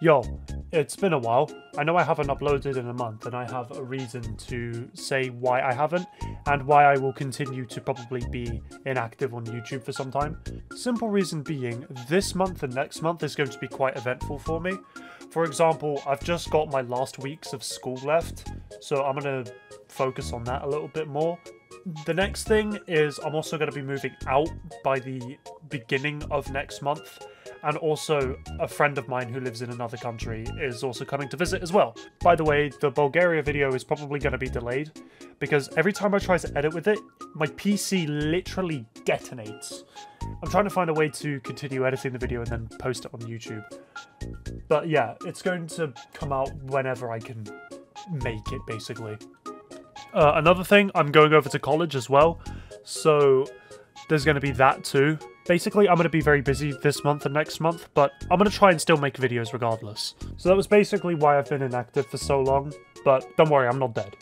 Yo, it's been a while. I know I haven't uploaded in a month, and I have a reason to say why I haven't, and why I will continue to probably be inactive on YouTube for some time. Simple reason being, this month and next month is going to be quite eventful for me. For example, I've just got my last weeks of school left, so I'm going to focus on that a little bit more. The next thing is I'm also going to be moving out by the beginning of next month and also a friend of mine who lives in another country is also coming to visit as well. By the way, the Bulgaria video is probably going to be delayed because every time I try to edit with it, my PC literally detonates. I'm trying to find a way to continue editing the video and then post it on YouTube. But yeah, it's going to come out whenever I can make it, basically. Uh, another thing, I'm going over to college as well, so there's going to be that too. Basically, I'm going to be very busy this month and next month, but I'm going to try and still make videos regardless. So that was basically why I've been inactive for so long, but don't worry, I'm not dead.